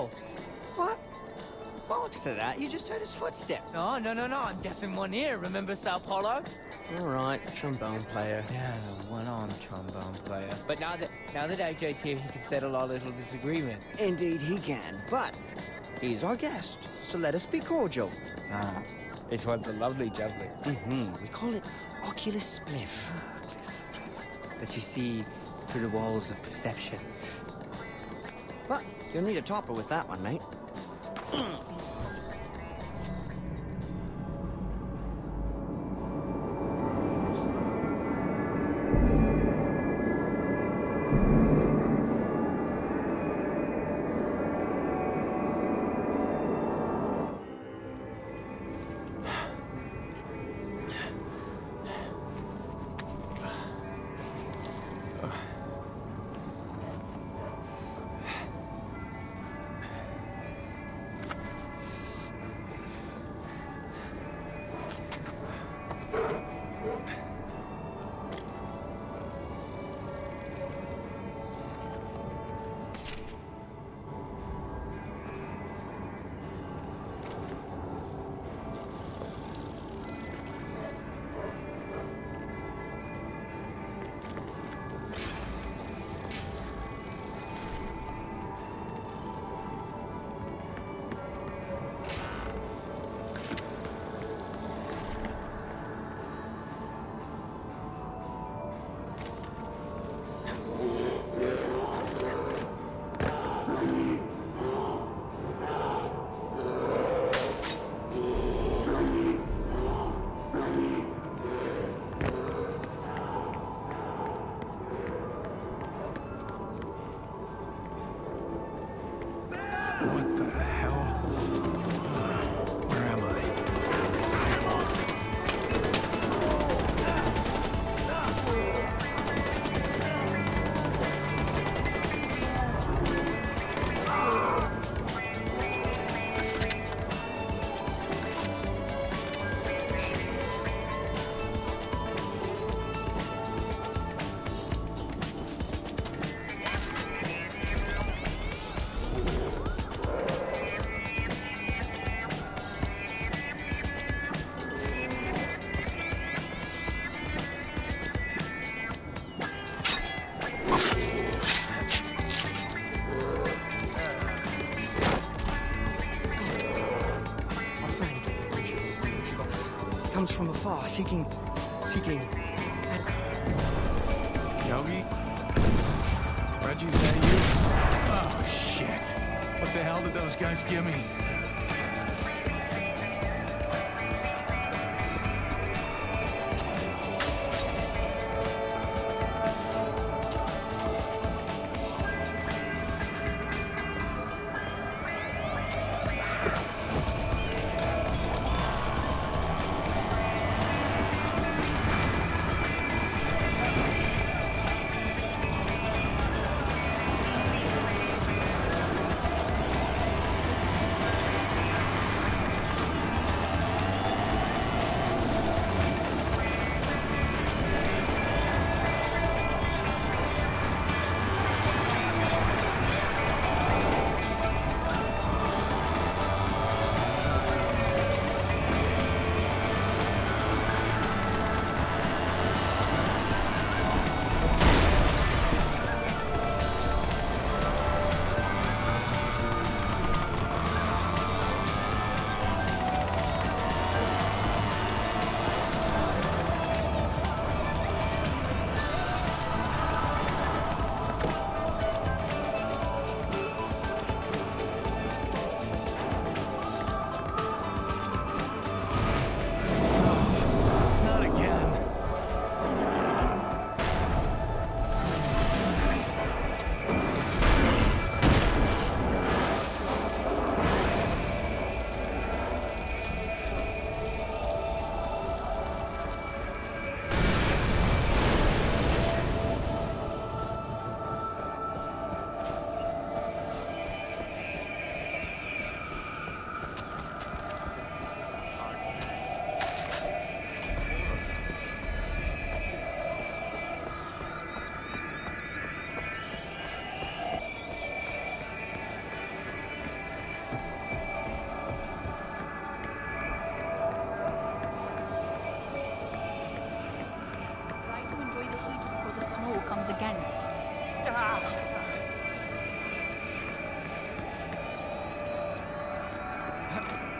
walls. What? Bollocks to that. You just heard his footstep. No, no, no, no. I'm deaf in one ear. Remember Sao Paulo? All right, trombone player. Yeah, the one-armed trombone player. But now that now that Ajay's here, he can settle our little disagreement. Indeed he can, but he's our guest, so let us be cordial. Ah, this one's a lovely jubbly. Mm-hmm. We call it Oculus Spliff. Oculus. Spliff. That you see through the walls of perception. But you'll need a topper with that one, mate. Comes from afar, seeking, seeking. Yogi? Reggie, is that you? Oh, shit. What the hell did those guys give me? Huh.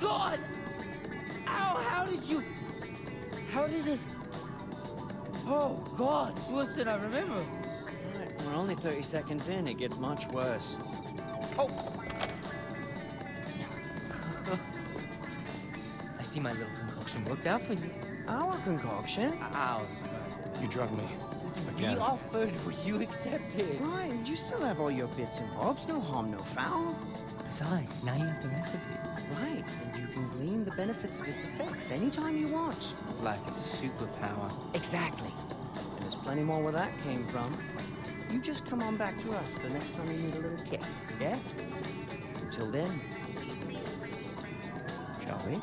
God! Ow, how did you... How did it... Oh, God, it's worse than I remember. Right, we're only 30 seconds in. It gets much worse. Oh! I see my little concoction worked out for you. Our concoction? Ow. You drugged me. We Again. offered, you accepted. Right, you still have all your bits and bobs. No harm, no foul. Besides, now you have the recipe. Right, and you can glean the benefits of its effects anytime you want. Like a superpower. Exactly. And there's plenty more where that came from. You just come on back to us the next time you need a little kick, yeah? Until then, shall we?